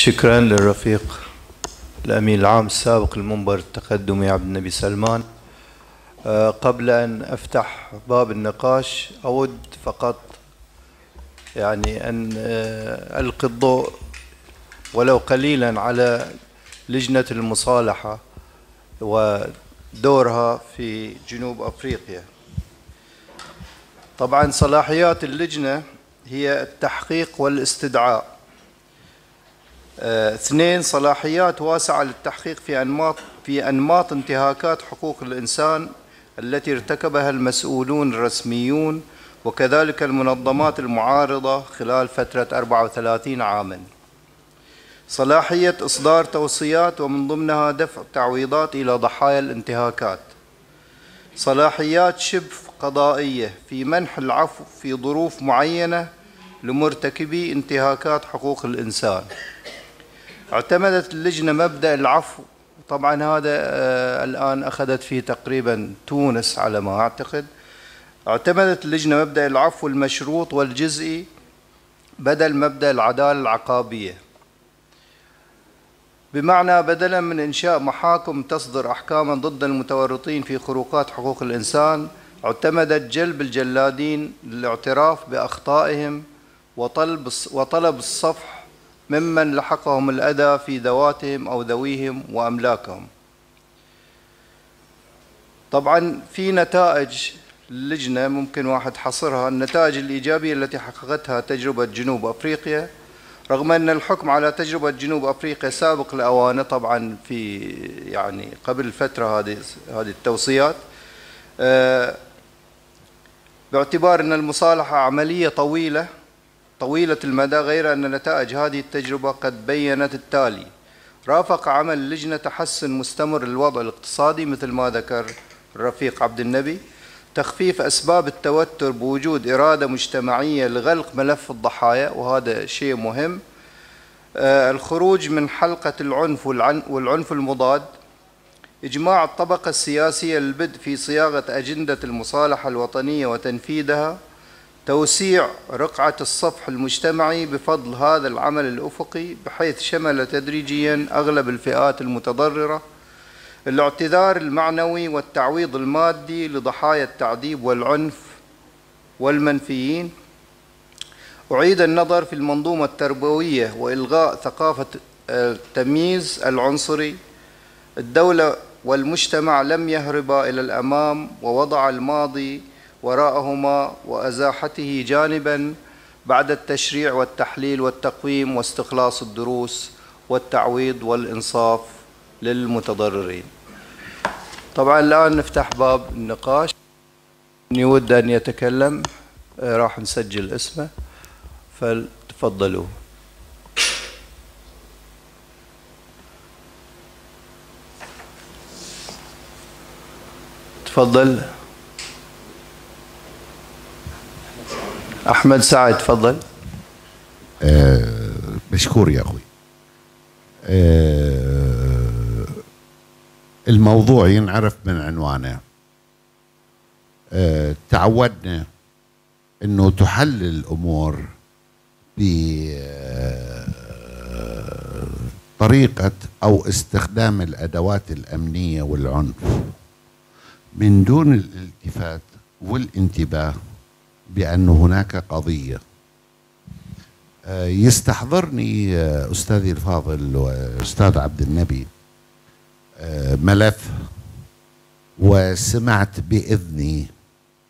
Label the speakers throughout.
Speaker 1: شكرا للرفيق الأمين العام السابق المنبر التقدمي عبد النبي سلمان. أه قبل أن أفتح باب النقاش أود فقط يعني أن أه ألقي الضوء ولو قليلا على لجنة المصالحة ودورها في جنوب أفريقيا. طبعا صلاحيات اللجنة هي التحقيق والاستدعاء. اثنين صلاحيات واسعة للتحقيق في أنماط في أنماط انتهاكات حقوق الإنسان التي ارتكبها المسؤولون الرسميون وكذلك المنظمات المعارضة خلال فترة 34 عاماً. صلاحية إصدار توصيات ومن ضمنها دفع تعويضات إلى ضحايا الانتهاكات. صلاحيات شبه قضائية في منح العفو في ظروف معينة لمرتكبي انتهاكات حقوق الإنسان. اعتمدت اللجنة مبدأ العفو. طبعا هذا آه الآن أخذت فيه تقريبا تونس على ما أعتقد. اعتمدت اللجنة مبدأ العفو المشروط والجزئي بدل مبدأ العدالة العقابية. بمعنى بدلا من إنشاء محاكم تصدر أحكاما ضد المتورطين في خروقات حقوق الإنسان اعتمدت جلب الجلادين للاعتراف بأخطائهم وطلب وطلب الصفح ممن لحقهم الأذى في ذواتهم أو ذويهم وأملاكهم. طبعا في نتائج اللجنة ممكن واحد حصرها. النتائج الإيجابية التي حققتها تجربة جنوب أفريقيا. رغم أن الحكم على تجربة جنوب أفريقيا سابق لأوانه طبعا في يعني قبل الفترة هذه هذه التوصيات باعتبار أن المصالحة عملية طويلة طويلة المدى غير أن نتائج هذه التجربة قد بينت التالي. رافق عمل اللجنة تحسن مستمر للوضع الاقتصادي مثل ما ذكر الرفيق عبد النبي. تخفيف أسباب التوتر بوجود إرادة مجتمعية لغلق ملف الضحايا وهذا شيء مهم. الخروج من حلقة العنف والعنف المضاد. إجماع الطبقة السياسية للبدء في صياغة أجندة المصالحة الوطنية وتنفيذها. توسيع رقعة الصفح المجتمعي بفضل هذا العمل الأفقي بحيث شمل تدريجيا أغلب الفئات المتضررة. الاعتذار المعنوي والتعويض المادي لضحايا التعذيب والعنف والمنفيين. أعيد النظر في المنظومة التربوية وإلغاء ثقافة التمييز العنصري. الدولة والمجتمع لم يهربا إلى الأمام ووضع الماضي وراءهما وأزاحته جانبا بعد التشريع والتحليل والتقويم واستخلاص الدروس والتعويض والإنصاف للمتضررين. طبعا الآن نفتح باب النقاش. من يود أن يتكلم. راح نسجل اسمه. فلتفضلوا. تفضل. أحمد سعد تفضل.
Speaker 2: أه مشكور يا أخوي. أه الموضوع ينعرف من عنوانه. أه تعودنا إنه تحل الأمور بطريقه أو استخدام الأدوات الأمنية والعنف. من دون الالتفات والانتباه بأن هناك قضية. يستحضرني أستاذي الفاضل وأستاذ عبد النبي ملف وسمعت بإذني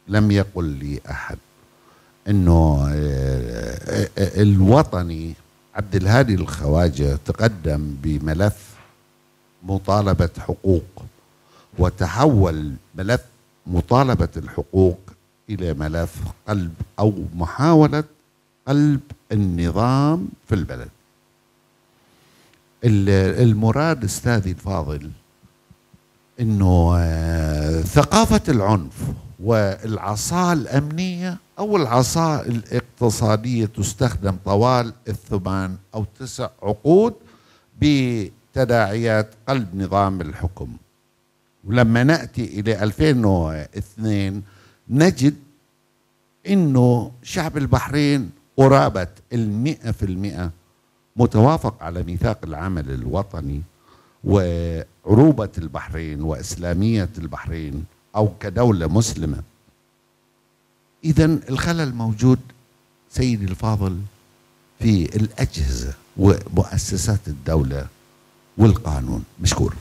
Speaker 2: لم يقل لي أحد أنه الوطني عبد الهادي الخواجة تقدم بملف مطالبة حقوق وتحول ملف مطالبة الحقوق إلى ملف قلب أو محاولة قلب النظام في البلد. المراد أستاذي الفاضل إنه ثقافة العنف والعصا الأمنية أو العصا الاقتصادية تستخدم طوال الثمان أو تسع عقود بتداعيات قلب نظام الحكم. ولما نأتي إلى 2002 نجد إنه شعب البحرين قرابة المئة في المئة متوافق على ميثاق العمل الوطني وعروبة البحرين وإسلامية البحرين أو كدولة مسلمة. إذا الخلل موجود سيدي الفاضل في الأجهزة ومؤسسات الدولة والقانون. مشكور.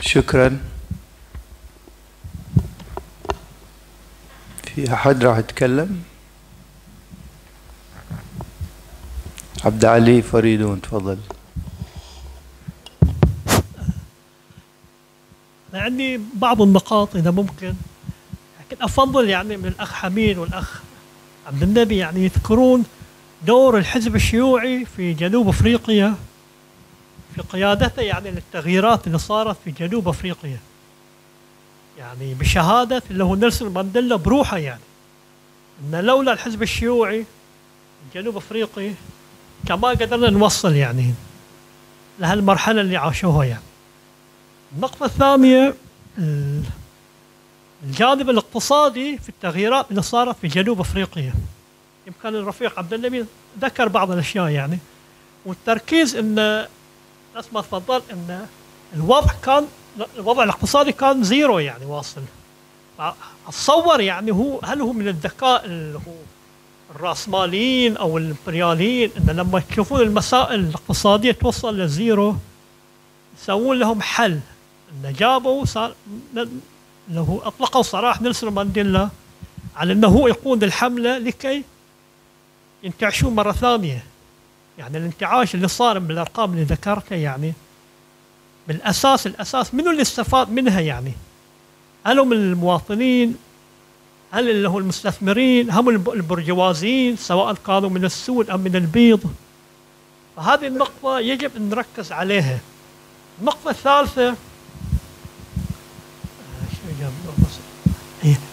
Speaker 1: شكرا. في أحد راح يتكلم؟ عبد علي فريدون تفضل.
Speaker 3: عندي بعض النقاط إذا ممكن لكن أفضل يعني من الأخ حميد والأخ عبد النبي يعني يذكرون دور الحزب الشيوعي في جنوب أفريقيا في قيادته يعني للتغييرات اللي صارت في جنوب أفريقيا. يعني بشهادة اللي هو نيلسون مانديلا بروحه يعني. أن لولا الحزب الشيوعي جنوب أفريقيا كان ما قدرنا نوصل يعني لهالمرحلة اللي عاشوها يعني. النقطة الثانية الجانب الاقتصادي في التغييرات اللي صارت في جنوب أفريقيا. يمكن الرفيق عبد النبي ذكر بعض الأشياء يعني. والتركيز إن نفس ما تفضل إن الوضع كان الوضع الاقتصادي كان zero يعني واصل. أتصور يعني هو هل هو من الذكاء اللي هو الرأسماليين أو الإمبرياليين إن لما يشوفون المسائل الاقتصادية توصل ل zero يسوون لهم حل. إن جابوا صار انه أطلقوا سراح نيلسون مانديلا على إنه هو يقود الحملة لكي ينتعشون مرة ثانية. يعني الانتعاش اللي صار بالارقام اللي ذكرتها يعني بالأساس الأساس منو اللي استفاد منها يعني؟ هل هم المواطنين؟ هل اللي هو المستثمرين؟ هم البرجوازيين سواء كانوا من السود أم من البيض؟ فهذه النقطة يجب أن نركز عليها. النقطة الثالثة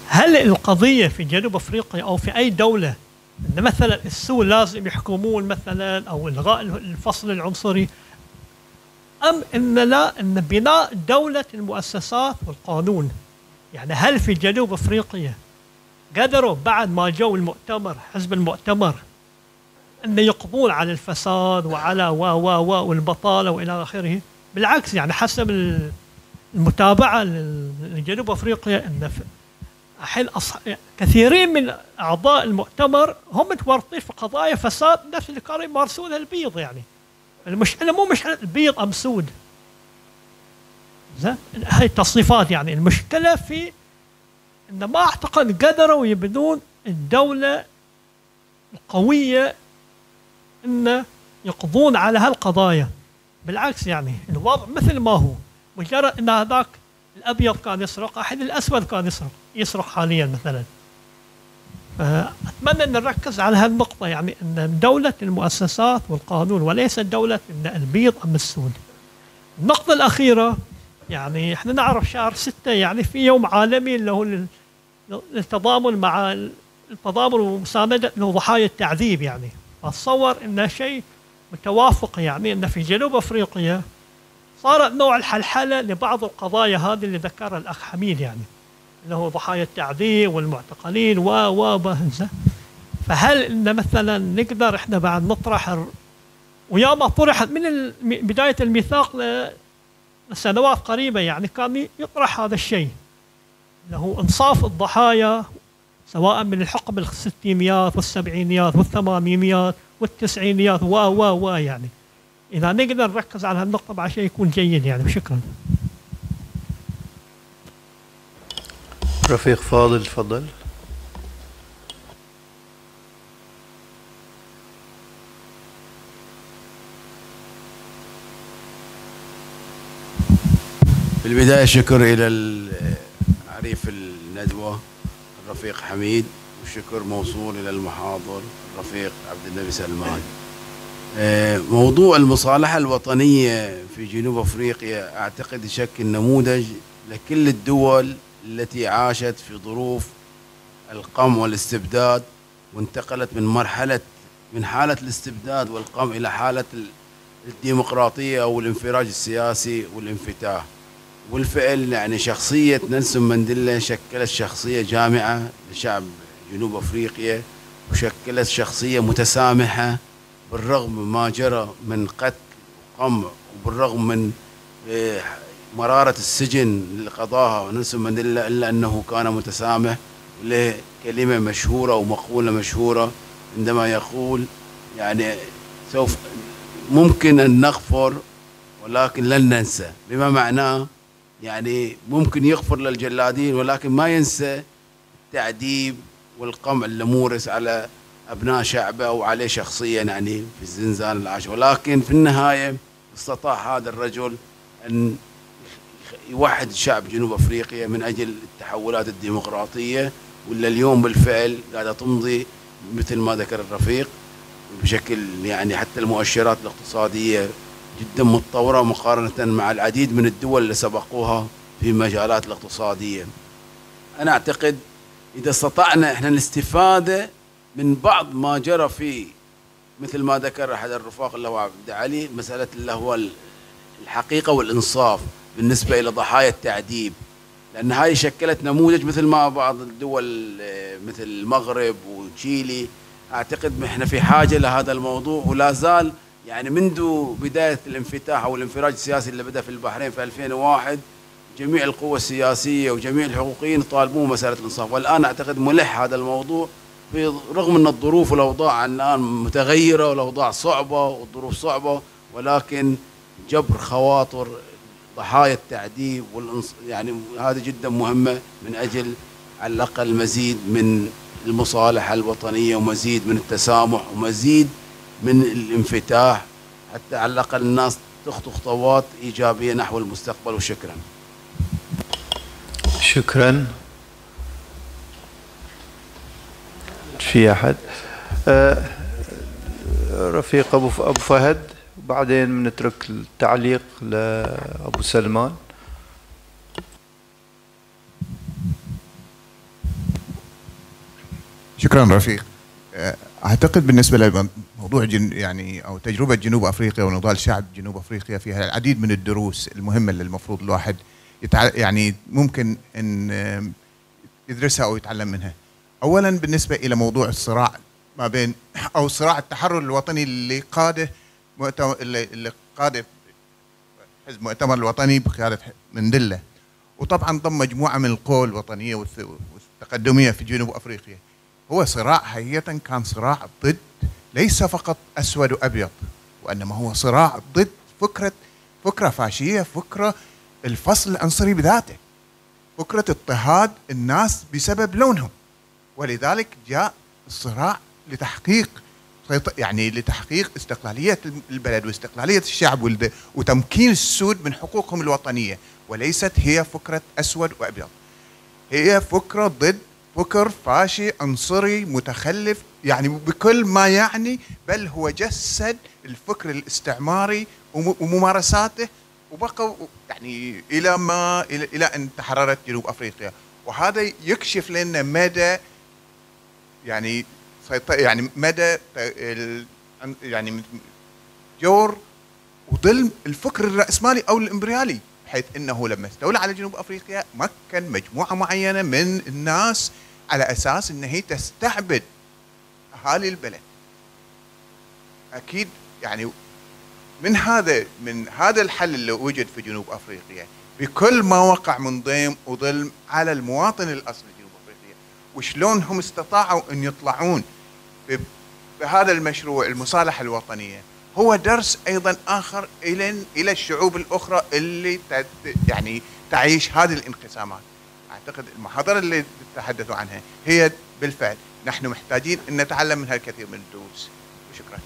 Speaker 3: هل القضية في جنوب أفريقيا أو في أي دولة أن مثلا السود لازم يحكمون مثلا أو إلغاء الفصل العنصري أم أن لا أن بناء دولة المؤسسات والقانون يعني هل في جنوب أفريقيا قدروا بعد ما جو المؤتمر حزب المؤتمر أن يقضون على الفساد وعلى و و و والبطالة وإلى آخره؟ بالعكس يعني حسب المتابعة لجنوب أفريقيا أن الحين أص... كثيرين من أعضاء المؤتمر هم متورطين في قضايا فساد نفس اللي كانوا يمارسونها البيض يعني. المشكلة مو مشكلة البيض أم سود. زين؟ هاي التصنيفات يعني. المشكلة في إن ما أعتقد قدروا يبنون الدولة القوية إن يقضون على هالقضايا. بالعكس يعني الوضع مثل ما هو. مجرد إن هذاك الأبيض كان يسرق الحين الأسود كان يسرق يسرق حاليا مثلا. فاتمنى أن نركز على هالنقطة يعني أن دولة المؤسسات والقانون وليس دولة إن البيض أم السود. النقطة الأخيرة يعني إحنا نعرف شهر ستة يعني في يوم عالمي اللي هو للتضامن مع التضامن ومساندة ضحايا التعذيب يعني أتصور انه شيء متوافق يعني إن في جنوب أفريقيا صارت نوع الحلحلة لبعض القضايا هذه اللي ذكرها الأخ حميد يعني هو ضحايا التعذيب والمعتقلين و و فهل إن مثلا نقدر إحنا بعد نطرح وياما طرحت من بداية الميثاق لسنوات قريبة يعني كان يطرح هذا الشيء. هو إنصاف الضحايا سواء من الحقب الستينيات والسبعينيات والثمانينيات والتسعينيات و و و يعني. إذا نقدر نركز على هالنقطة بعد شيء يكون جيد يعني. شكرا.
Speaker 1: رفيق فاضل تفضل.
Speaker 4: في البداية شكر إلى عريف الندوة الرفيق حميد والشكر موصول إلى المحاضر الرفيق عبد النبي سلمان. آه، موضوع المصالحة الوطنية في جنوب أفريقيا أعتقد يشكل نموذج لكل الدول التي عاشت في ظروف القم والاستبداد وانتقلت من مرحلة من حالة الاستبداد والقم إلى حالة الديمقراطية أو الانفراج السياسي والانفتاح. والفعل يعني شخصية نيلسون مانديلا شكلت شخصية جامعة لشعب جنوب أفريقيا وشكلت شخصية متسامحة بالرغم ما جرى من قتل وقمع وبالرغم من آه، مرارة السجن اللي قضاها نيلسون مانديلا إلا أنه كان متسامح له كلمة مشهورة ومقولة مشهورة عندما يقول يعني سوف ممكن أن نغفر ولكن لن ننسى. بما معناه يعني ممكن يغفر للجلادين ولكن ما ينسى التعذيب والقمع اللي مورس على أبناء شعبه وعليه شخصيا يعني في الزنزان العاشر ولكن في النهاية استطاع هذا الرجل أن يوحد شعب جنوب أفريقيا من أجل التحولات الديمقراطية ولا اليوم بالفعل قاعدة تمضي مثل ما ذكر الرفيق بشكل يعني حتى المؤشرات الاقتصادية جدا متطورة مقارنة مع العديد من الدول اللي سبقوها في المجالات الاقتصادية. أنا أعتقد إذا استطعنا إحنا الاستفادة من بعض ما جرى في مثل ما ذكر أحد الرفاق اللي هو عبد علي مسألة اللي هو الحقيقة والإنصاف. بالنسبة إلى ضحايا التعذيب. لأن هاي شكلت نموذج مثل ما بعض الدول آه، مثل المغرب وتشيلي. أعتقد إحنا في حاجة لهذا الموضوع ولا زال يعني منذ بداية الانفتاح أو الانفراج السياسي اللي بدأ في البحرين في 2001 جميع القوى السياسية وجميع الحقوقيين طالبوا مسألة الإنصاف. والآن أعتقد ملح هذا الموضوع رغم أن الظروف والأوضاع الآن متغيرة والأوضاع صعبة والظروف صعبة ولكن جبر خواطر ضحايا التعذيب والانص... يعني هذه جدا مهمة من أجل على الأقل مزيد من المصالحة الوطنية ومزيد من التسامح ومزيد من الانفتاح حتى على الأقل الناس تخطو خطوات إيجابية نحو المستقبل وشكرا.
Speaker 1: شكرا. في أحد؟ آه، رفيق أبو أبو فهد. بعدين بنترك التعليق لأبو سلمان
Speaker 5: شكرا رفيق أعتقد بالنسبة لموضوع جن يعني أو تجربة جنوب أفريقيا ونضال شعب جنوب أفريقيا فيها العديد من الدروس المهمة اللي المفروض الواحد يتع... يعني ممكن إن يدرسها أو يتعلم منها. اولا بالنسبة إلى موضوع الصراع ما بين أو صراع التحرر الوطني اللي قاده مؤتمر اللي قاده حزب المؤتمر الوطني بقياده مندله وطبعا ضم مجموعة من القوى الوطنية والتقدمية في جنوب أفريقيا. هو صراع حقيقة كان صراع ضد ليس فقط أسود وأبيض وإنما هو صراع ضد فكرة فكرة فاشية فكرة الفصل العنصري بذاته. فكرة اضطهاد الناس بسبب لونهم. ولذلك جاء الصراع لتحقيق يعني لتحقيق استقلالية البلد واستقلالية الشعب وتمكين السود من حقوقهم الوطنية وليست هي فكرة أسود وأبيض. هي فكرة ضد فكر فاشي عنصري متخلف يعني بكل ما يعني بل هو جسد الفكر الاستعماري وممارساته وبقى يعني إلى ما إلى, أن تحررت جنوب أفريقيا. وهذا يكشف لنا مدى يعني يعني مدى يعني جور وظلم الفكر الرأسمالي أو الإمبريالي بحيث إنه لما استولى على جنوب أفريقيا مكن مجموعة معينة من الناس على أساس إن هي تستعبد أهالي البلد. أكيد يعني من هذا من هذا الحل اللي وجد في جنوب أفريقيا بكل ما وقع من ضيم وظلم على المواطن الأصلي جنوب أفريقيا وشلون هم استطاعوا إن يطلعون بهذا المشروع المصالحة الوطنية هو درس أيضا آخر إلى إلى الشعوب الأخرى اللي يعني تعيش هذه الانقسامات. أعتقد المحاضرة اللي تحدثوا عنها هي بالفعل. نحن محتاجين أن نتعلم منها الكثير من الدروس. وشكرا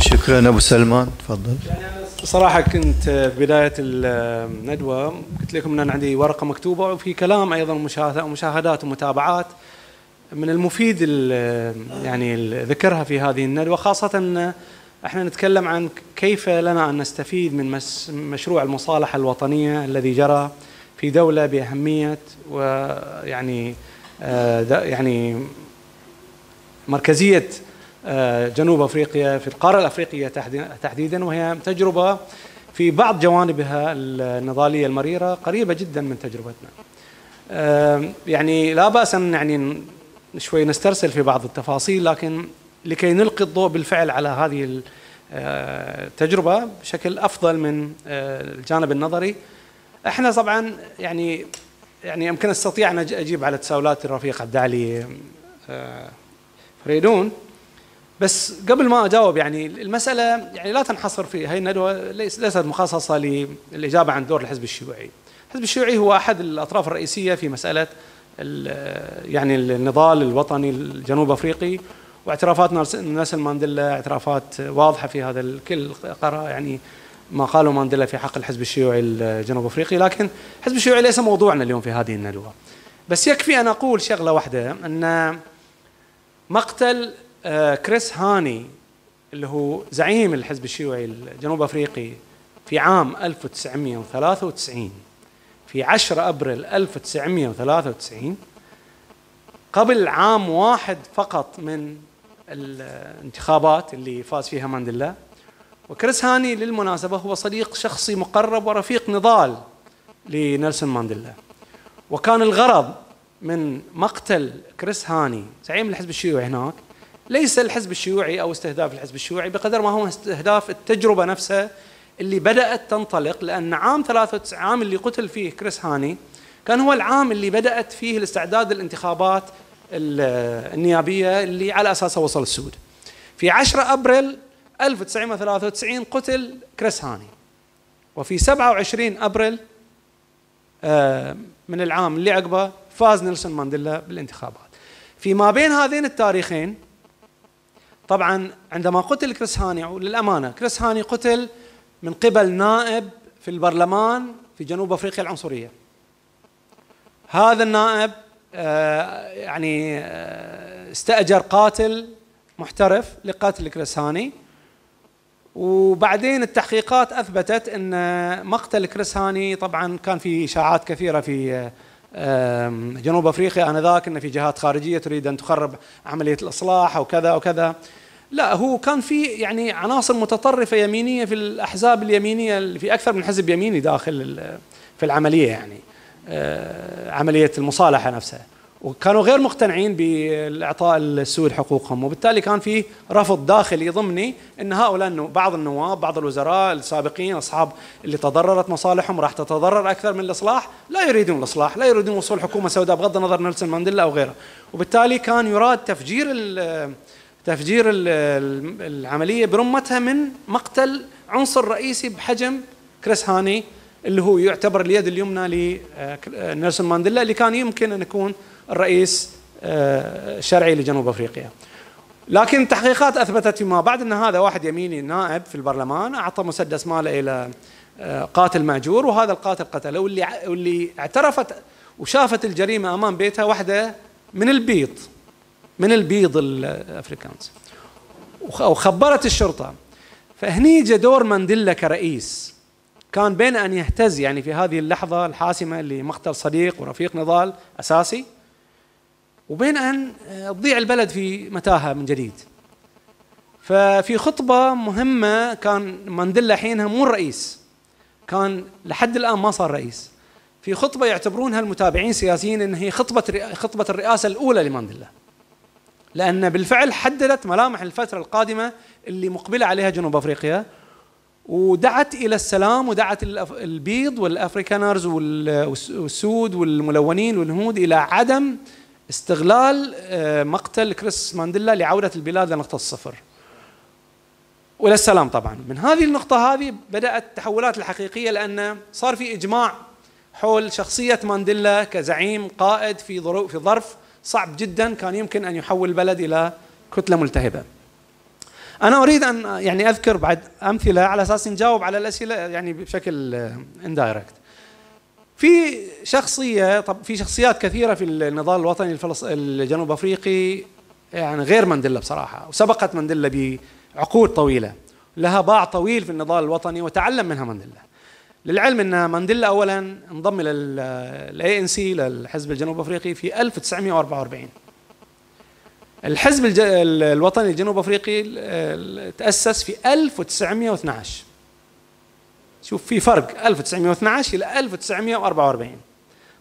Speaker 1: شكرا أبو سلمان تفضل.
Speaker 6: يعني أنا صراحة كنت في بداية الندوة قلت لكم أن أنا عندي ورقة مكتوبة وفي كلام أيضا مشاهدات ومتابعات. من المفيد يعني ذكرها في هذه الندوة خاصة أن إحنا نتكلم عن كيف لنا أن نستفيد من مشروع المصالحة الوطنية الذي جرى في دولة بأهمية ويعني آه، يعني مركزية آه، جنوب أفريقيا في القارة الأفريقية تحديدا وهي تجربة في بعض جوانبها النضالية المريرة قريبة جدا من تجربتنا. يعني لا بأس أن يعني شوي نسترسل في بعض التفاصيل لكن لكي نلقي الضوء بالفعل على هذه ال- آه، التجربه بشكل أفضل من آه، الجانب النظري. إحنا طبعا يعني يعني يمكن أستطيع أن أجيب على تساؤلات الرفيق عبد العلي آه، فريدون. بس قبل ما أجاوب يعني المسألة يعني لا تنحصر في هي الندوه ليس ليست مخصصة للإجابة عن دور الحزب الشيوعي. الحزب الشيوعي هو أحد الأطراف الرئيسية في مسألة ال- يعني النضال الوطني الجنوب أفريقي واعترافات نيلسون مانديلا اعترافات واضحة في هذا الكل قرا يعني ما قاله مانديلا في حق الحزب الشيوعي الجنوب أفريقي لكن الحزب الشيوعي ليس موضوعنا اليوم في هذه الندوه. بس يكفي أن أقول شغلة واحدة أن مقتل آه، كريس هاني اللي هو زعيم الحزب الشيوعي الجنوب أفريقي في عام 1993 في 10 أبريل 1993 قبل عام واحد فقط من الانتخابات اللي فاز فيها مانديلا. وكريس هاني للمناسبة هو صديق شخصي مقرب ورفيق نضال لنيلسون مانديلا. وكان الغرض من مقتل كريس هاني زعيم الحزب الشيوعي هناك ليس الحزب الشيوعي أو استهداف الحزب الشيوعي بقدر ما هو استهداف التجربة نفسها اللي بدأت تنطلق لأن عام 93 عام اللي قتل فيه كريس هاني كان هو العام اللي بدأت فيه الاستعداد للانتخابات ال- النيابية اللي على اساسها وصل السود. في 10 أبريل 1993 قتل كريس هاني وفي 27 أبريل آه، من العام اللي عقبه فاز نيلسون مانديلا بالانتخابات. فيما بين هذين التاريخين طبعا عندما قتل كريس هاني وللامانه كريس هاني قتل من قبل نائب في البرلمان في جنوب أفريقيا العنصرية. هذا النائب آه، يعني آه، استأجر قاتل محترف لقتل كريس وبعدين التحقيقات أثبتت إن مقتل كريس طبعا كان في إشاعات كثيرة في آم، جنوب أفريقيا آنذاك إن في جهات خارجية تريد أن تخرب عملية الإصلاح أو كذا أو كذا لا هو كان في يعني عناصر متطرفة يمينية في الأحزاب اليمينية في أكثر من حزب يميني داخل في العملية يعني آه، عملية المصالحة نفسها. وكانوا غير مقتنعين بالإعطاء السود حقوقهم. وبالتالي كان في رفض داخلي ضمني إن هؤلاء بعض النواب بعض الوزراء السابقين أصحاب اللي تضررت مصالحهم راح تتضرر أكثر من الإصلاح. لا يريدون الإصلاح لا يريدون وصول حكومة سوداء بغض النظر نيلسون مانديلا أو غيره. وبالتالي كان يراد تفجير تفجير ال- ال- العملية برمتها من مقتل عنصر رئيسي بحجم كريس هاني اللي هو يعتبر اليد اليمنى لنيلسون مانديلا اللي كان يمكن أن يكون الرئيس آه، الشرعي لجنوب أفريقيا. لكن التحقيقات أثبتت فيما بعد أن هذا واحد يميني نائب في البرلمان أعطى مسدس ماله إلى آه، قاتل مأجور وهذا القاتل قتله واللي واللي اعترفت وشافت الجريمة أمام بيتها واحدة من البيض من البيض الافريكانز وخ- وخبرت الشرطة فهني جاء دور مانديلا كرئيس كان بين أن يهتز يعني في هذه اللحظة الحاسمة لمقتل صديق ورفيق نضال أساسي وبين أن آه، تضيع البلد في متاهة من جديد. ففي خطبة مهمة كان مانديلا حينها مو الرئيس كان لحد الآن ما صار رئيس. في خطبة يعتبرونها المتابعين السياسيين إن هي خطبة خطبة الرئاسة الأولى لمانديلا. لأن بالفعل حددت ملامح الفترة القادمة اللي مقبلة عليها جنوب أفريقيا ودعت إلى السلام ودعت البيض والأفريكانرز وال- والس- والسود والملونين والهنود إلى عدم استغلال آه، مقتل كريس مانديلا لعودة البلاد لنقطة الصفر. وإلى السلام طبعا، من هذه النقطة هذه بدأت التحولات الحقيقية لأن صار في إجماع حول شخصية مانديلا كزعيم قائد في ظروف في ظرف صعب جدا كان يمكن أن يحول البلد إلى كتلة ملتهبة. أنا أريد أن يعني أذكر بعد أمثلة على أساس نجاوب على الأسئلة يعني بشكل اندايركت. في شخصية طب في شخصيات كثيرة في النضال الوطني. الجنوب أفريقي يعني غير مانديلا بصراحة وسبقت مانديلا بعقود طويلة لها باع طويل في النضال الوطني وتعلم منها مانديلا. للعلم إن مانديلا اولا انضم إلى ال ANC للحزب الجنوب أفريقي في 1944 الحزب. الوطني الجنوب أفريقي تأسس في 1912 شوف في فرق 1912 إلى 1944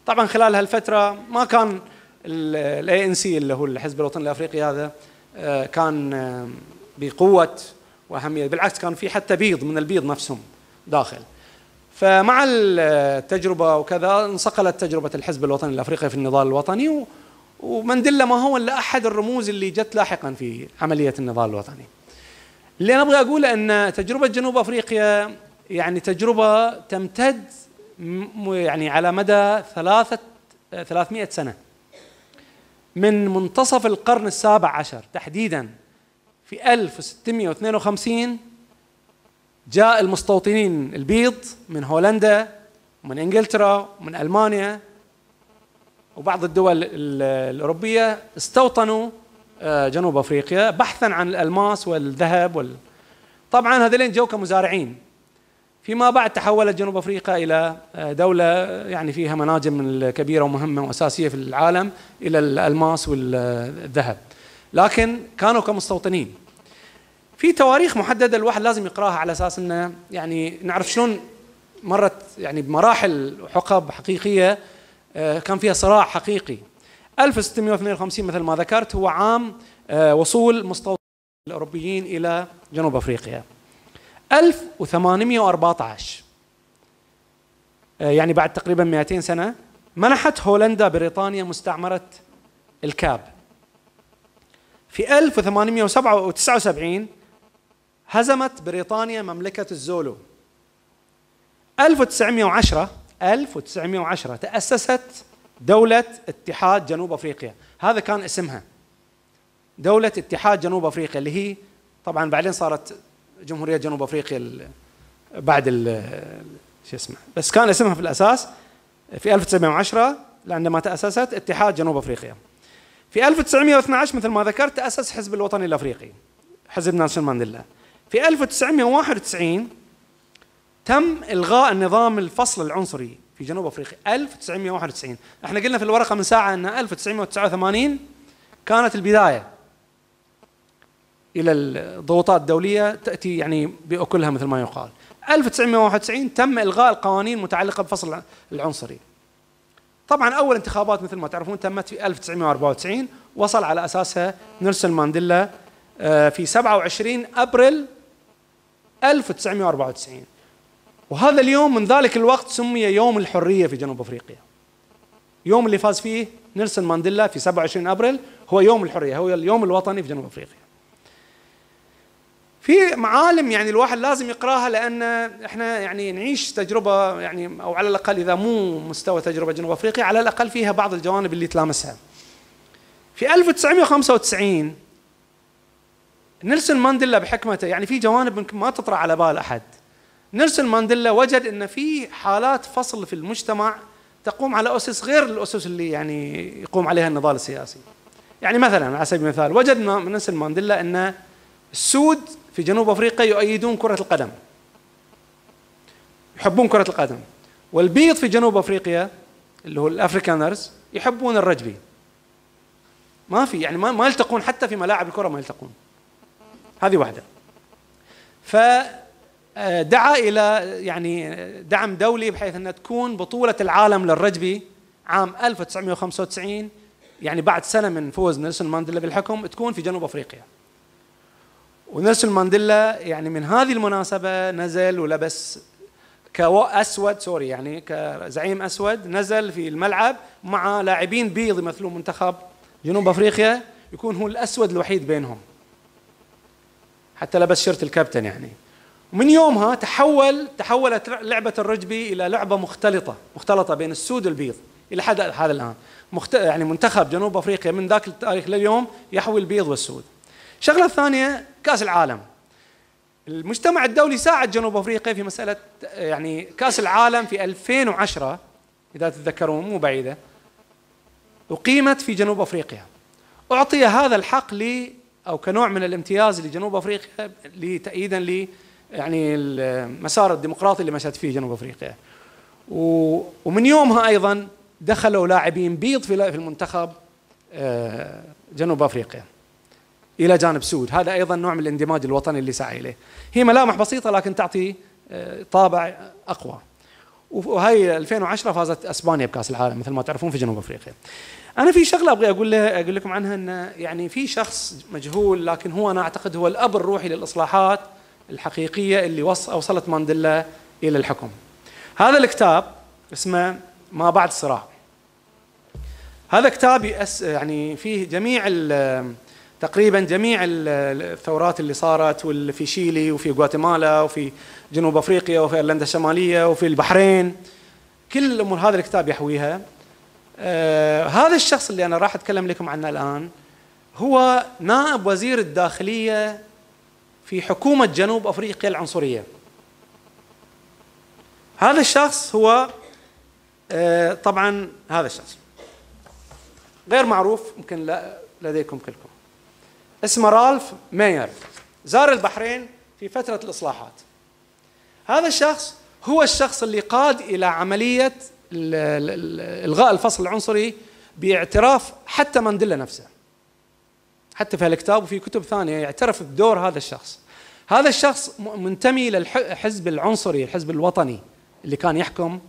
Speaker 6: طبعا خلال هالفترة ما كان ال ANC اللي هو الحزب الوطني الأفريقي هذا آه، كان آه، بقوة وأهمية. بالعكس كان في حتى بيض من البيض نفسهم داخل. فمع التجربة وكذا انصقلت تجربة الحزب الوطني الأفريقي في النضال الوطني و- ومانديلا ما هو إلا أحد الرموز اللي جت لاحقا في عملية النضال الوطني. اللي أنا أبغى أقوله أن تجربة جنوب أفريقيا يعني تجربة تمتد يعني على مدى ثلاثة 300 سنة. من منتصف القرن السابع عشر تحديدا في 1652 جاء المستوطنين البيض من هولندا ومن إنجلترا ومن ألمانيا وبعض الدول ال- الأوروبية استوطنوا آه، جنوب أفريقيا بحثا عن الألماس والذهب وال... طبعا هذين جو كمزارعين. فيما بعد تحولت جنوب أفريقيا إلى آه، دولة يعني فيها مناجم كبيرة ومهمة وأساسية في العالم إلى الألماس والذهب. لكن كانوا كمستوطنين. في تواريخ محددة الواحد لازم يقراها على أساس إنه يعني نعرف شلون مرت يعني بمراحل وحقب حقيقية آه، كان فيها صراع حقيقي. 1652 مثل ما ذكرت هو عام آه، وصول مستوطنين الأوروبيين إلى جنوب أفريقيا. 1814 آه، يعني بعد تقريبا 200 سنة منحت هولندا بريطانيا مستعمرة الكاب. في 1879 هزمت بريطانيا مملكة الزولو. 1910 1910 تأسست دولة اتحاد جنوب أفريقيا. هذا كان اسمها. دولة اتحاد جنوب أفريقيا اللي هي طبعا بعدين صارت جمهورية جنوب أفريقيا ال- بعد ال- شو اسمه. بس كان اسمها في الأساس في 1910 عندما تأسست اتحاد جنوب أفريقيا. في 1912 مثل ما ذكرت تأسس حزب الوطني الأفريقي حزب نيلسون مانديلا. في 1991 تم إلغاء النظام الفصل العنصري في جنوب أفريقيا. 1991 إحنا قلنا في الورقة من ساعة أن 1989 كانت البداية إلى الضغوطات الدولية تأتي يعني بأكلها مثل ما يقال. 1991 تم إلغاء القوانين المتعلقة بالفصل العنصري. طبعا أول انتخابات مثل ما تعرفون تمت في 1994 وصل على أساسها نيلسون مانديلا آه، في 27 أبريل 1994 وهذا اليوم من ذلك الوقت سمي يوم الحرية في جنوب أفريقيا. يوم اللي فاز فيه نيلسون مانديلا في 27 أبريل هو يوم الحرية هو اليوم الوطني في جنوب أفريقيا. في معالم يعني الواحد لازم يقراها لأن إحنا يعني نعيش تجربة يعني أو على الأقل إذا مو مستوى تجربة جنوب أفريقيا على الأقل فيها بعض الجوانب اللي تلامسها. في 1995 نيلسون مانديلا بحكمته يعني في جوانب ما تطرح على بال أحد. نيلسون مانديلا وجد إن في حالات فصل في المجتمع تقوم على أسس غير الأسس اللي يعني يقوم عليها النضال السياسي. يعني مثلا على سبيل المثال وجد نيلسون مانديلا إن السود في جنوب أفريقيا يؤيدون كرة القدم. يحبون كرة القدم. والبيض في جنوب أفريقيا اللي هو الأفريكانرز يحبون الرجبي. ما في يعني ما, يلتقون حتى في ملاعب الكرة ما يلتقون. هذه واحدة. فدعا إلى يعني دعم دولي بحيث أنها تكون بطولة العالم للرجبي عام 1995 يعني بعد سنة من فوز نيلسون مانديلا بالحكم تكون في جنوب أفريقيا. ونيلسون مانديلا يعني من هذه المناسبة نزل ولبس كأسود sorry يعني كزعيم أسود نزل في الملعب مع لاعبين بيض يمثلون منتخب جنوب أفريقيا يكون هو الأسود الوحيد بينهم حتى لبس shirt الكابتن يعني. ومن يومها تحول تحولت لعبة الرجبي إلى لعبة مختلطة مختلطة بين السود والبيض إلى حد هذا الآن. مخت... يعني منتخب جنوب أفريقيا من ذاك التاريخ لليوم يحوي البيض والسود. الشغله الثانية كأس العالم. المجتمع الدولي ساعد جنوب أفريقيا في مسألة يعني كأس العالم في 2010 إذا تتذكرون مو بعيدة أقيمت في جنوب أفريقيا. أعطي هذا الحق أو كنوع من الامتياز لجنوب أفريقيا لتأييدا ل يعني المسار الديمقراطي اللي مشت فيه جنوب أفريقيا. ومن يومها أيضا دخلوا لاعبين بيض في في المنتخب آه، جنوب أفريقيا إلى جانب سود. هذا أيضا نوع من الاندماج الوطني اللي سعى إليه. هي ملامح بسيطة لكن تعطي آه، طابع أقوى. وهي 2010 فازت أسبانيا بكأس العالم مثل ما تعرفون في جنوب أفريقيا. أنا في شغلة أبغى أقول لها أقول لكم عنها إن يعني في شخص مجهول لكن هو أنا أعتقد هو الأب الروحي للإصلاحات الحقيقية اللي وص- أوصلت مانديلا إلى الحكم. هذا الكتاب اسمه ما بعد الصراع. هذا كتاب يأس يعني فيه جميع تقريبا جميع ال- الثورات اللي صارت واللي في شيلي وفي غواتيمالا وفي جنوب أفريقيا وفي أيرلندا الشمالية وفي البحرين كل الأمور هذا الكتاب يحويها آه هذا الشخص اللي أنا راح أتكلم لكم عنه الآن هو نائب وزير الداخلية في حكومة جنوب أفريقيا العنصرية. هذا الشخص هو آه طبعا هذا الشخص. غير معروف يمكن لديكم كلكم. اسمه رالف ماير زار البحرين في فترة الإصلاحات. هذا الشخص هو الشخص اللي قاد إلى عملية ال- ال- ال- إلغاء الفصل العنصري باعتراف حتى مانديلا نفسه. حتى في الكتاب وفي كتب ثانية يعترف بدور هذا الشخص. هذا الشخص منتمي للحزب العنصري الحزب الوطني اللي كان يحكم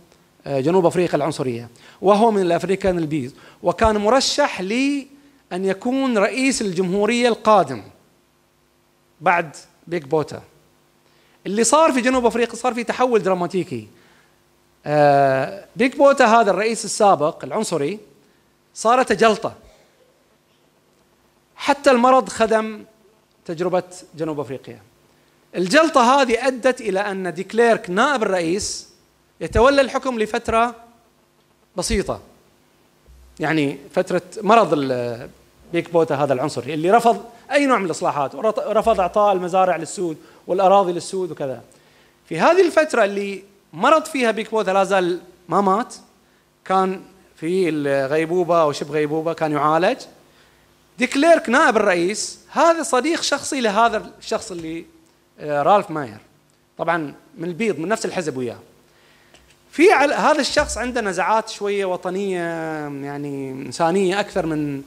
Speaker 6: آه، جنوب أفريقيا العنصرية. وهو من الأفريكان البيض. وكان مرشح لأن يكون رئيس الجمهورية القادم بعد بيك بوتا. اللي صار في جنوب أفريقيا صار في تحول دراماتيكي. آه، بيك بوتا هذا الرئيس السابق العنصري صارت جلطه حتى المرض خدم تجربة جنوب أفريقيا. الجلطة هذه أدت إلى أن ديكليرك نائب الرئيس يتولى الحكم لفترة بسيطة. يعني فترة مرض بيك بوتا هذا العنصري اللي رفض أي نوع من الإصلاحات ورط- ورفض إعطاء المزارع للسود والأراضي للسود وكذا. في هذه الفترة اللي مرض فيها بيك بوتا لا زال ما مات. كان في الغيبوبة أو شبه غيبوبة كان يعالج. ديكليرك نائب الرئيس هذا صديق شخصي لهذا الشخص اللي آه، رالف ماير. طبعا من البيض من نفس الحزب وياه. في هذا الشخص عنده نزعات شوية وطنية يعني إنسانية أكثر من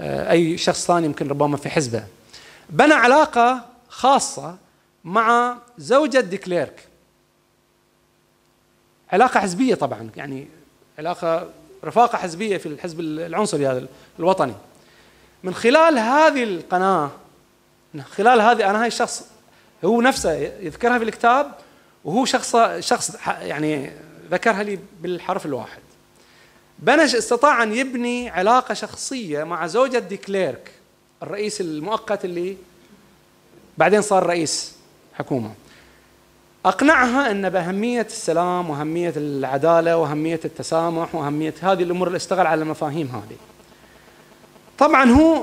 Speaker 6: آه، أي شخص ثاني يمكن ربما في حزبه. بنى علاقة خاصة مع زوجة ديكليرك علاقة حزبية طبعا يعني علاقة رفاقة حزبية في الحزب العنصري هذا الوطني. من خلال هذه القناة من خلال هذه أنا هاي الشخص هو نفسه يذكرها في الكتاب وهو شخص شخص يعني ذكرها لي بالحرف الواحد. بنج استطاع أن يبني علاقة شخصية مع زوجة ديكليرك الرئيس المؤقت اللي بعدين صار رئيس حكومة. أقنعها أن بأهمية السلام وأهمية العدالة وأهمية التسامح وأهمية هذه الأمور اللي اشتغل على المفاهيم هذه. طبعا هو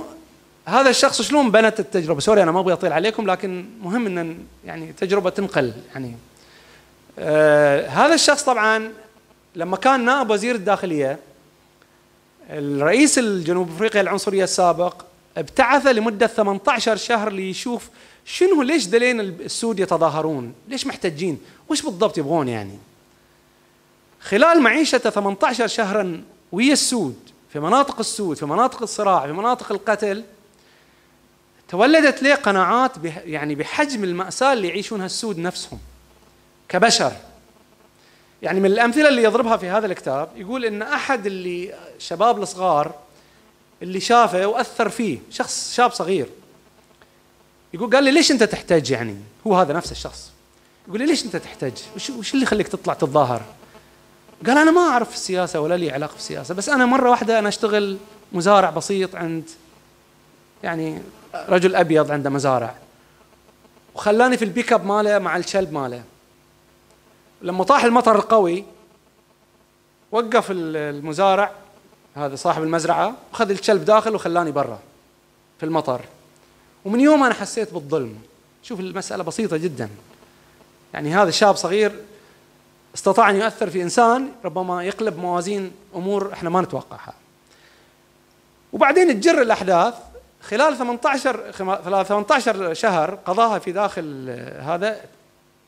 Speaker 6: هذا الشخص شلون بنت التجربة؟ سوري أنا ما أبغى أطيل عليكم لكن مهم أن يعني تجربة تنقل يعني. آه هذا الشخص طبعا لما كان نائب وزير الداخلية الرئيس الجنوب أفريقيا العنصرية السابق ابتعث لمدة 18 شهر ليشوف شنو ليش دلين السود يتظاهرون؟ ليش محتجين؟ وش بالضبط يبغون يعني؟ خلال معيشته 18 شهرا ويا السود في مناطق السود في مناطق الصراع في مناطق القتل تولدت له قناعات يعني بحجم المأساة اللي يعيشونها السود نفسهم كبشر يعني من الأمثلة اللي يضربها في هذا الكتاب يقول إن أحد اللي شباب الصغار اللي شافه وأثر فيه شخص شاب صغير يقول قال لي ليش أنت تحتاج يعني؟ هو هذا نفس الشخص. يقول لي ليش أنت تحتاج؟ وش, وش اللي يخليك تطلع تتظاهر؟ قال أنا ما أعرف في السياسة ولا لي علاقة في السياسة بس أنا مرة واحدة أنا أشتغل مزارع بسيط عند يعني رجل أبيض عنده مزارع وخلاني في البيك أب ماله مع الكلب ماله. لما طاح المطر القوي وقف ال- المزارع هذا صاحب المزرعة وخذ الكلب داخل وخلاني برا في المطر. ومن يوم أنا حسيت بالظلم. شوف المسألة بسيطة جدا. يعني هذا شاب صغير استطاع أن يؤثر في إنسان ربما يقلب موازين أمور إحنا ما نتوقعها. وبعدين تجر الأحداث خلال 18 خلال 18 شهر قضاها في داخل هذا.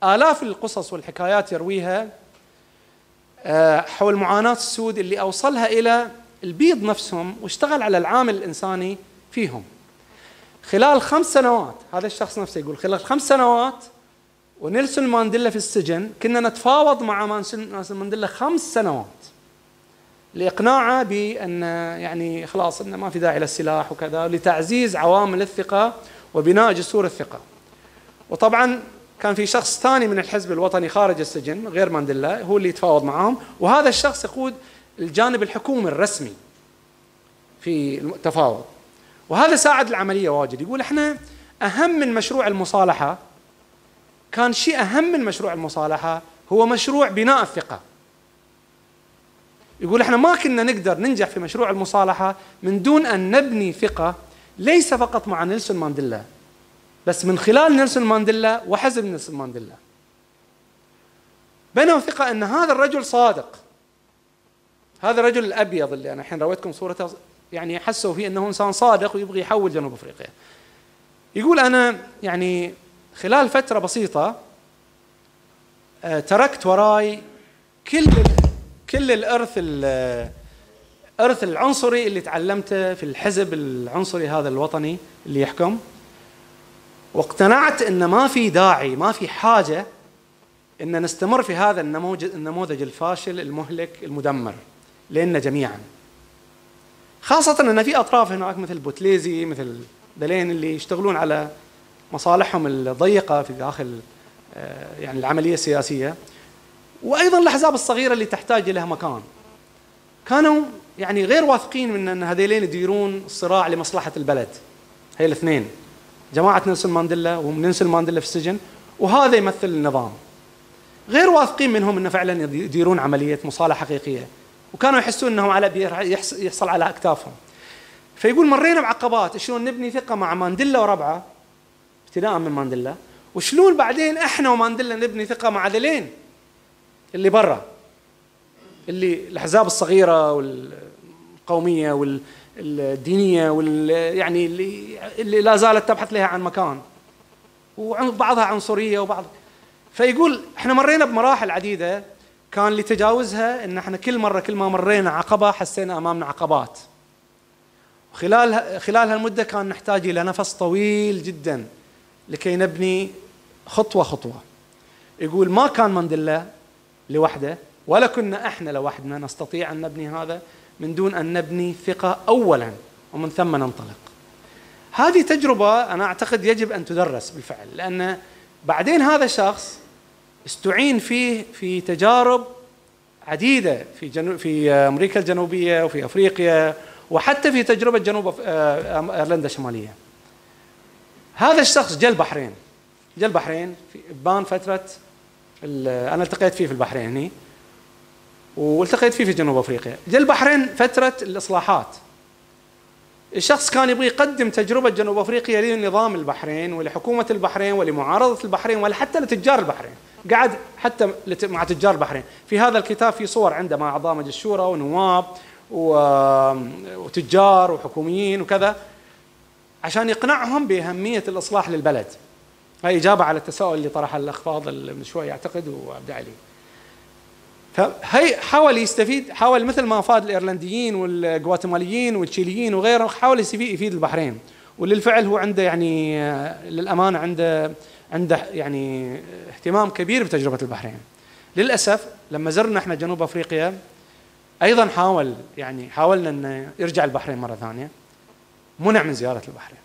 Speaker 6: آلاف القصص والحكايات يرويها آه، حول معاناة السود اللي أوصلها إلى البيض نفسهم واشتغل على العامل الإنساني فيهم. خلال خمس سنوات هذا الشخص نفسه يقول خلال خمس سنوات ونيلسون مانديلا في السجن كنا نتفاوض مع نيلسون مانديلا خمس سنوات لإقناعه بأن يعني خلاص إنه ما في داعي للسلاح وكذا لتعزيز عوامل الثقة وبناء جسور الثقة. وطبعا كان في شخص ثاني من الحزب الوطني خارج السجن غير مانديلا هو اللي يتفاوض معهم وهذا الشخص يقود الجانب الحكومي الرسمي في التفاوض وهذا ساعد العملية واجد. يقول إحنا أهم من مشروع المصالحة كان شيء أهم من مشروع المصالحة هو مشروع بناء الثقة. يقول إحنا ما كنا نقدر ننجح في مشروع المصالحة من دون أن نبني ثقة ليس فقط مع نيلسون مانديلا بس من خلال نيلسون مانديلا وحزب نيلسون مانديلا. بنوا ثقة أن هذا الرجل صادق. هذا الرجل الأبيض اللي أنا الحين رويتكم صورته يعني حسوا فيه أنه إنسان صادق ويبغى يحول جنوب أفريقيا. يقول أنا يعني خلال فترة بسيطة آه، تركت وراي كل كل الإرث الارث العنصري اللي تعلمته في الحزب العنصري هذا الوطني اللي يحكم. واقتنعت إن ما في داعي ما في حاجة إن نستمر في هذا النموذج الفاشل المهلك المدمر لنا جميعا. خاصة أن في أطراف هناك مثل بوتليزي مثل دلين اللي يشتغلون على مصالحهم الضيقة في داخل آه، يعني العملية السياسية. وأيضا الأحزاب الصغيرة اللي تحتاج لها مكان. كانوا يعني غير واثقين من أن هذيلين يديرون الصراع لمصلحة البلد. هي الاثنين. جماعة نيلسون مانديلا ونيلسون مانديلا في السجن وهذا يمثل النظام. غير واثقين منهم أنه فعلا يديرون عملية مصالحة حقيقية. وكانوا يحسون إنهم على يحصل على أكتافهم. فيقول مرينا بعقبات شلون نبني ثقة مع مانديلا وربعه؟ ابتداء من مانديلا. وشلون بعدين إحنا ومانديلا نبني ثقة مع دلين؟ اللي برا. اللي الأحزاب الصغيرة والقومية والدينيه وال يعني اللي اللي لا زالت تبحث لها عن مكان. وبعضها عنصرية وبعض. فيقول إحنا مرينا بمراحل عديدة كان لتجاوزها إن إحنا كل مرة كل ما مرينا عقبة حسينا أمامنا عقبات. خلال خلال هالمدة كان نحتاج إلى نفس طويل جدا لكي نبني خطوة خطوة. يقول ما كان مانديلا لوحده ولا كنا إحنا لوحدنا نستطيع أن نبني هذا من دون أن نبني ثقة اولا ومن ثم ننطلق. هذه تجربة أنا أعتقد يجب أن تدرس بالفعل لأن بعدين هذا الشخص استعين فيه في تجارب عديدة في جنو في أمريكا الجنوبية وفي أفريقيا وحتى في تجربة جنوب آه، أيرلندا الشمالية. هذا الشخص جاء البحرين جاء البحرين في بان فترة أنا التقيت فيه في البحرين هني والتقيت فيه في جنوب أفريقيا، جاء البحرين فترة الإصلاحات. الشخص كان يبغى يقدم تجربة جنوب أفريقيا لنظام البحرين ولحكومة البحرين ولمعارضة البحرين ولحتى لتجار البحرين. قعد حتى مع تجار البحرين. في هذا الكتاب في صور عنده مع أعضاء مجلس الشورى ونواب وتجار وحكوميين وكذا عشان يقنعهم بأهمية الإصلاح للبلد. هاي إجابة على التساؤل اللي طرحه الأخ فاضل من شوي أعتقد وعبد علي فهي حاول يستفيد حاول مثل ما افاد الإيرلنديين والجواتيماليين والتشيليين وغيرهم حاول يفيد البحرين. وللفعل هو عنده يعني للامانه عنده عنده يعني اهتمام كبير بتجربة البحرين. للأسف لما زرنا إحنا جنوب أفريقيا أيضا حاول يعني حاولنا إن يرجع البحرين مرة ثانية. منع من زيارة البحرين.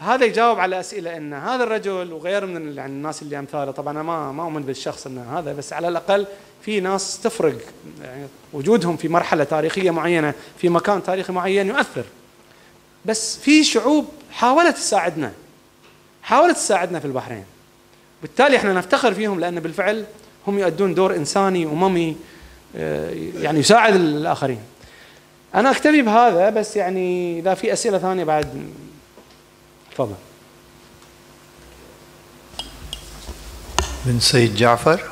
Speaker 6: فهذا يجاوب على أسئلة إن هذا الرجل وغير من يعني الناس اللي أمثاله. طبعا أنا ما ما أؤمن بالشخص إن هذا بس على الأقل في ناس تفرق. يعني وجودهم في مرحلة تاريخية معينة في مكان تاريخي معين يؤثر. بس في شعوب حاولت تساعدنا حاولت تساعدنا في البحرين. بالتالي إحنا نفتخر فيهم لأن بالفعل هم يؤدون دور إنساني اممي آه، يعني يساعد الآخرين. أنا أكتفي بهذا بس يعني إذا في أسئلة ثانية بعد تفضل.
Speaker 1: بن سيد جعفر.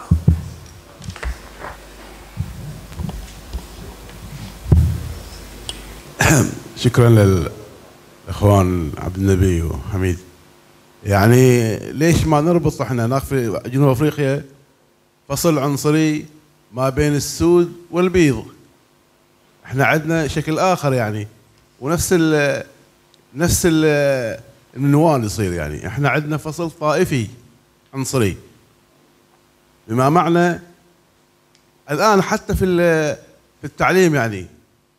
Speaker 4: شكرا للإخوان عبد النبي وحميد. يعني ليش ما نربط إحنا؟ هناك في جنوب أفريقيا فصل عنصري ما بين السود والبيض. إحنا عندنا شكل آخر يعني ونفس ال نفس ال العنوان يصير يعني. إحنا عندنا فصل طائفي عنصري. بما معنى
Speaker 7: الآن حتى في في التعليم يعني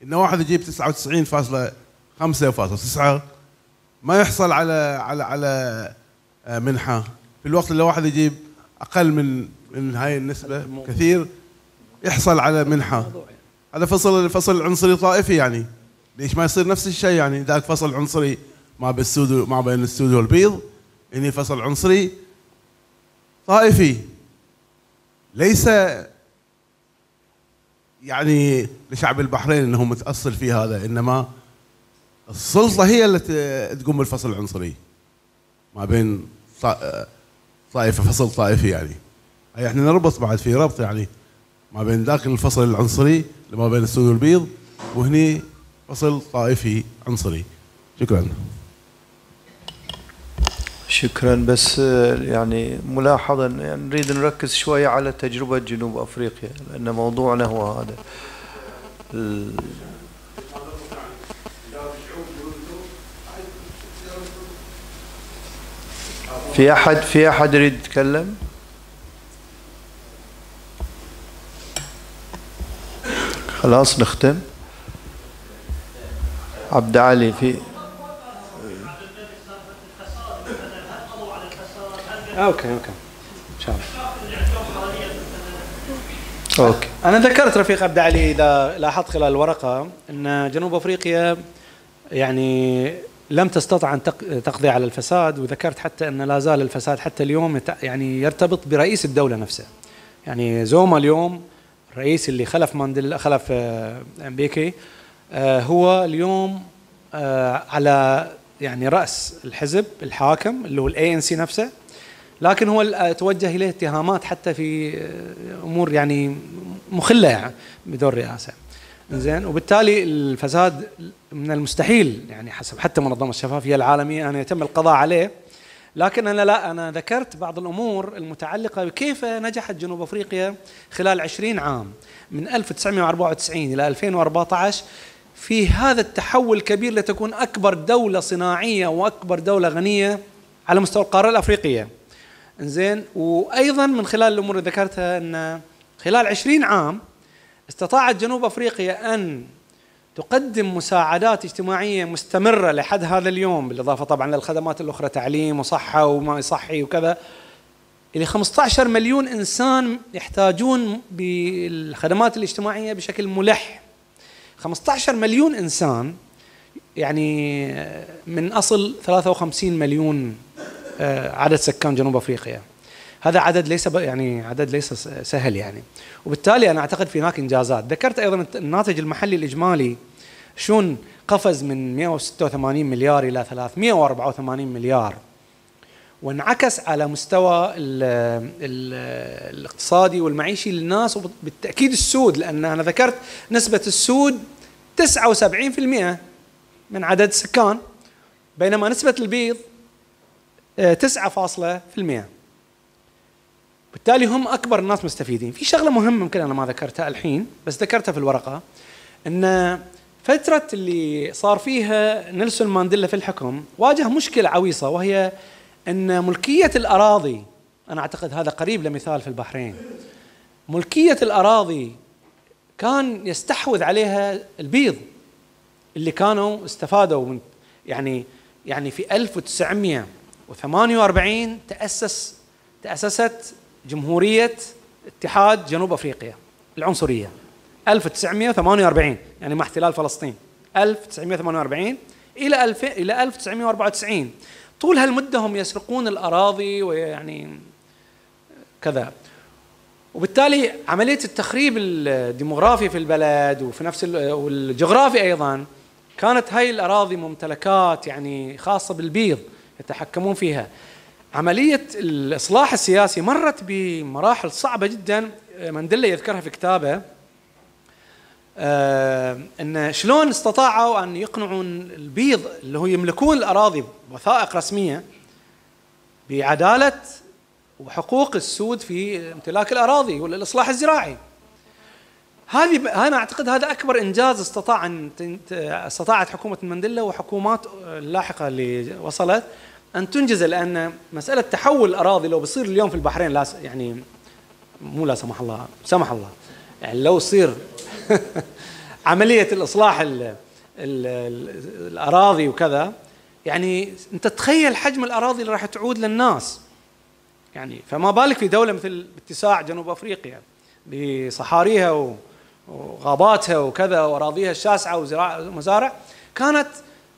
Speaker 7: إن واحد يجيب 99.5.9 ما يحصل على على على آه، منحة. في الوقت اللي واحد يجيب أقل من من هاي النسبة كثير يحصل على منحة. هذا فصل فصل عنصري طائفي يعني. ليش ما يصير نفس الشيء يعني؟ ذاك فصل عنصري ما بين السود ما بين السود والبيض هني فصل عنصري طائفي. ليس يعني لشعب البحرين إنه متأصل في هذا إنما السلطة هي التي تقوم بالفصل العنصري ما بين طا- طائفة فصل طائفي يعني. هي إحنا نربط بعد في ربط يعني ما بين ذاك الفصل العنصري اللي ما بين السود والبيض وهني فصل طائفي عنصري. شكرا.
Speaker 1: شكرا. بس يعني ملاحظة يعني نريد نركز شوية على تجربة جنوب أفريقيا لأن موضوعنا هو هذا. في أحد في أحد يريد يتكلم؟ خلاص نختم. عبد علي في
Speaker 6: okay okay. إن شاء الله.
Speaker 1: okay.
Speaker 6: أنا ذكرت رفيق عبد علي إذا لاحظت خلال الورقة إن جنوب أفريقيا يعني لم تستطع أن تق- تقضي على الفساد وذكرت حتى إن لا زال الفساد حتى اليوم يعني يرتبط برئيس الدولة نفسه. يعني زوما اليوم الرئيس اللي خلف مانديلا خلف آه، امبيكي آه، هو اليوم آه، على يعني رأس الحزب الحاكم اللي هو ال ANC نفسه. لكن هو توجه إليه اتهامات حتى في آه، أمور يعني مخلة يعني بدون رئاسة. زين وبالتالي الفساد من المستحيل يعني حسب حتى منظمة الشفافية العالمية أن يتم القضاء عليه. لكن أنا لا أنا ذكرت بعض الأمور المتعلقة بكيف نجحت جنوب أفريقيا خلال 20 عام من 1994 إلى 2014 في هذا التحول الكبير لتكون أكبر دولة صناعية وأكبر دولة غنية على مستوى القارة الأفريقية. إنزين؟ وأيضا من خلال الأمور اللي ذكرتها إن خلال 20 عام استطاعت جنوب أفريقيا أن تقدم مساعدات اجتماعية مستمرة لحد هذا اليوم بالإضافة طبعا للخدمات الأخرى تعليم وصحة وما صحي وكذا. إلى 15 مليون إنسان يحتاجون بالخدمات الاجتماعية بشكل ملح. 15 مليون إنسان يعني من أصل 53 مليون عدد سكان جنوب أفريقيا. هذا عدد ليس يعني عدد ليس سهل يعني. وبالتالي أنا أعتقد في هناك إنجازات. ذكرت أيضا الناتج المحلي الإجمالي. شون قفز من 186 مليار إلى 384 مليار. وانعكس على مستوى ال ال الاقتصادي والمعيشي للناس وبالتأكيد السود لأن أنا ذكرت نسبة السود 79% من عدد السكان بينما نسبة البيض آه، 9% بالتالي هم أكبر الناس مستفيدين. في شغلة مهمة يمكن أنا ما ذكرتها الحين بس ذكرتها في الورقة إن فترة اللي صار فيها نيلسون مانديلا في الحكم واجه مشكلة عويصة وهي إن ملكية الأراضي أنا أعتقد هذا قريب لمثال في البحرين ملكية الأراضي كان يستحوذ عليها البيض اللي كانوا استفادوا من يعني يعني في 1948 تأسس تأسست جمهورية اتحاد جنوب أفريقيا العنصرية. 1948 يعني مع احتلال فلسطين. 1948 إلى 2000 إلى 1994 طول هالمدة هم يسرقون الأراضي ويعني كذا. وبالتالي عملية التخريب الديموغرافي في البلد وفي نفس ال- والجغرافي أيضا كانت هاي الأراضي ممتلكات يعني خاصة بالبيض. يتحكمون فيها عملية الإصلاح السياسي مرت بمراحل صعبة جدا مانديلا يذكرها في كتابه آه إن شلون استطاعوا أن يقنعوا البيض اللي هو يملكون الأراضي بوثائق رسمية بعدالة وحقوق السود في امتلاك الأراضي والإصلاح الزراعي. هذه أنا أعتقد هذا أكبر إنجاز استطاع أن استطاعت حكومة مانديلا وحكومات اللاحقه اللي وصلت أن تنجز لأن مسألة تحول الأراضي لو بيصير اليوم في البحرين لا يعني مو لا سمح الله سمح الله. يعني لو يصير عملية الإصلاح ال ال ال الأراضي وكذا يعني أنت تخيل حجم الأراضي اللي راح تعود للناس. يعني فما بالك في دولة مثل اتساع جنوب أفريقيا بصحاريها و- وغاباتها وكذا وأراضيها الشاسعة وزراعه ومزارع كانت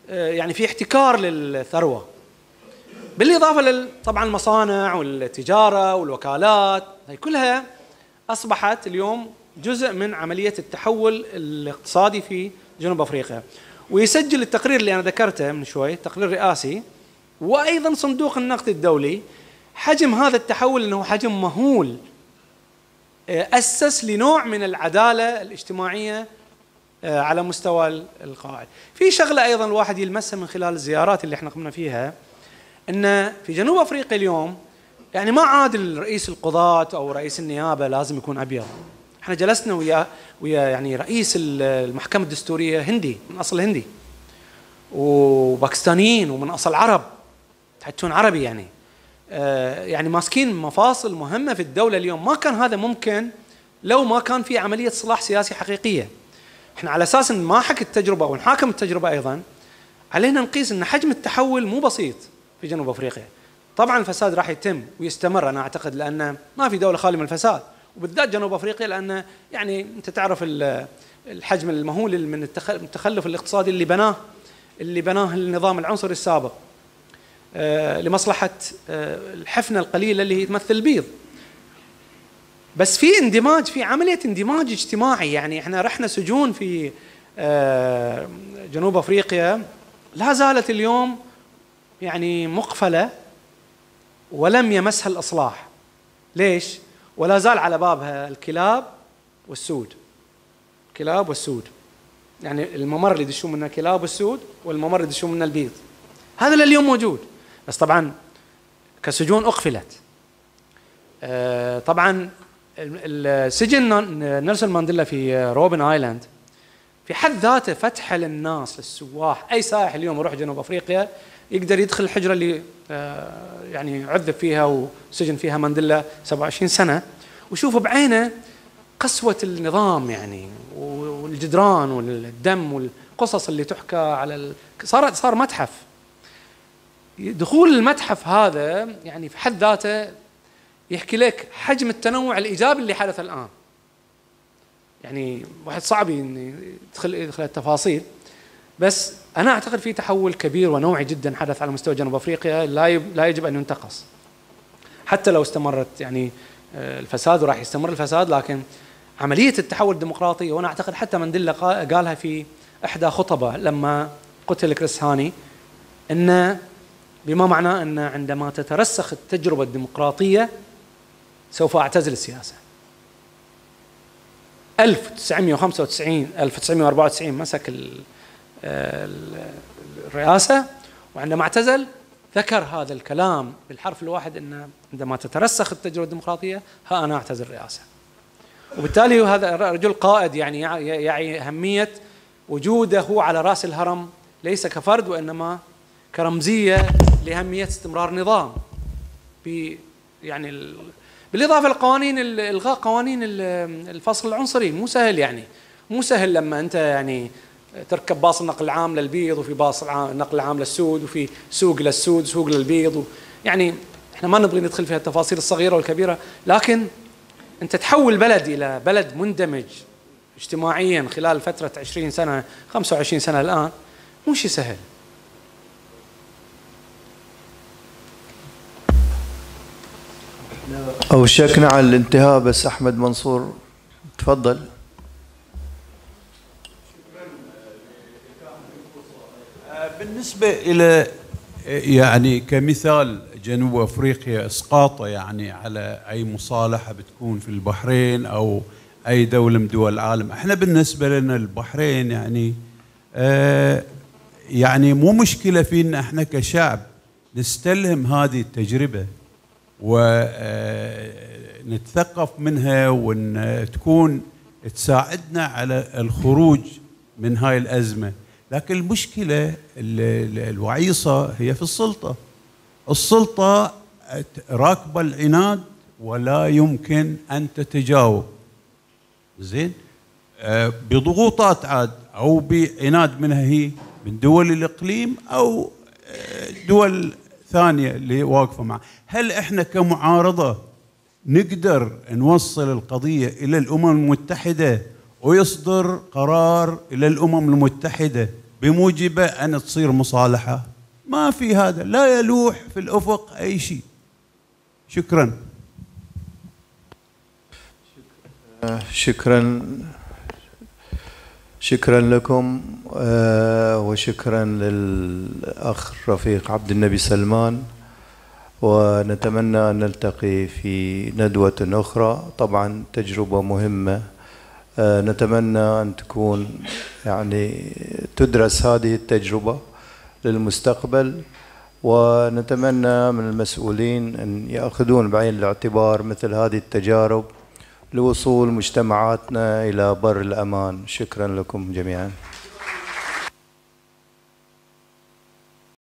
Speaker 6: آه، يعني في احتكار للثروة. بالإضافة طبعا المصانع والتجارة والوكالات هي كلها أصبحت اليوم جزء من عملية التحول الاقتصادي في جنوب أفريقيا. ويسجل التقرير اللي أنا ذكرته من شوي تقرير رئاسي وأيضا صندوق النقد الدولي حجم هذا التحول إنه حجم مهول أسس لنوع من العدالة الاجتماعية آه، على مستوى ال- القواعد. في شغلة أيضا الواحد يلمسها من خلال الزيارات اللي إحنا قمنا فيها إن في جنوب أفريقيا اليوم يعني ما عاد رئيس القضاة أو رئيس النيابة لازم يكون أبيض. إحنا جلسنا ويا ويا يعني رئيس ال- المحكمة الدستورية هندي من أصل هندي. وباكستانيين ومن أصل عرب تحسون عربي يعني. آه، يعني ماسكين مفاصل مهمة في الدولة اليوم ما كان هذا ممكن لو ما كان في عملية اصلاح سياسي حقيقية. إحنا على أساس إن ما حكي التجربة ونحاكم التجربة أيضا علينا نقيس إن حجم التحول مو بسيط في جنوب أفريقيا. طبعا الفساد راح يتم ويستمر أنا أعتقد لأن ما في دولة خالية من الفساد وبالذات جنوب أفريقيا لأن يعني أنت تعرف ال- الحجم المهول من التخ- التخلف الاقتصادي اللي بناه اللي بناه النظام العنصري السابق لمصلحة آه، الحفنة القليلة اللي هي تمثل البيض. بس في اندماج في عملية اندماج اجتماعي يعني إحنا رحنا سجون في آه، جنوب أفريقيا لا زالت اليوم يعني مقفلة ولم يمسها الإصلاح. ليش؟ ولا زال على بابها الكلاب والسود. الكلاب والسود. يعني الممر اللي يدشون منه كلاب والسود والممر اللي يدشون منه البيض. هذا لليوم موجود بس طبعا كسجون أقفلت. آه، طبعا ال- السجن نيلسون مانديلا في روبن آيلاند في حد ذاته فتحه للناس للسواح. أي سائح اليوم يروح جنوب أفريقيا يقدر يدخل الحجرة اللي آه، يعني عذب فيها وسجن فيها مانديلا 27 سنة. ويشوف بعينه قسوة النظام يعني والجدران والدم والقصص اللي تحكى على ال... صار متحف. دخول المتحف هذا يعني في حد ذاته يحكي لك حجم التنوع الإيجابي اللي حدث الآن. يعني واحد صعب يدخل يدخل التفاصيل. بس أنا أعتقد في تحول كبير ونوعي جدا حدث على مستوى جنوب أفريقيا. لا لا يجب أن ينتقص. حتى لو استمرت يعني آه، الفساد وراح يستمر الفساد لكن عملية التحول الديمقراطي وأنا أعتقد حتى مانديلا قا- قالها في إحدى خطبه لما قتل كريس هاني ان بما معناه أن عندما تترسخ التجربة الديمقراطية سوف أعتزل السياسة 1995 1994 مسك ال- ال- الرئاسة وعندما اعتزل ذكر هذا الكلام بالحرف الواحد أن عندما تترسخ التجربة الديمقراطية ها أنا أعتزل الرئاسة. وبالتالي هذا رجل قائد يعني يع- يعي أهمية وجوده على رأس الهرم ليس كفرد وإنما كرمزية لأهمية استمرار نظام. يعني ال- بالإضافة لقوانين إلغاء قوانين ال- الفصل العنصري. مو سهل يعني. مو سهل لما أنت يعني تركب باص النقل العام للبيض وفي باص النقل العام للسود وفي سوق للسود سوق للبيض يعني إحنا ما نبغي ندخل في التفاصيل الصغيرة والكبيرة. لكن أنت تحول بلد إلى بلد مندمج اجتماعيا خلال فترة 20 سنة 25 سنة الآن مو شيء سهل.
Speaker 1: أوشكنا على الانتهاء بس أحمد منصور تفضل.
Speaker 8: بالنسبة إلى يعني كمثال جنوب أفريقيا إسقاطه يعني على أي مصالحة بتكون في البحرين أو أي دولة من دول العالم. إحنا بالنسبة لنا البحرين يعني آه يعني مو مشكلة فينا إحنا كشعب نستلهم هذه التجربة. ونتثقف منها وان تكون تساعدنا على الخروج من هاي الأزمة. لكن المشكلة ال- ال- الوعيصة هي في السلطة. السلطة راكبة العناد ولا يمكن أن تتجاوب. زين؟ بضغوطات عاد أو بعناد منها هي من دول الإقليم أو دول ثانية اللي واقفة معه. هل إحنا كمعارضة نقدر نوصل القضية إلى الأمم المتحدة ويصدر قرار إلى الأمم المتحدة بموجبة أن تصير مصالحة؟ ما في هذا لا يلوح في الأفق أي شيء. شكرا.
Speaker 1: شكرا. شكرا لكم آه، وشكرا للأخ رفيق عبد النبي سلمان. ونتمنى أن نلتقي في ندوة أخرى. طبعا تجربة مهمة. آه، نتمنى أن تكون يعني تدرس هذه التجربة للمستقبل. ونتمنى من المسؤولين أن يأخذون بعين الاعتبار مثل هذه التجارب. لوصول مجتمعاتنا إلى بر الأمان. شكرا لكم جميعا.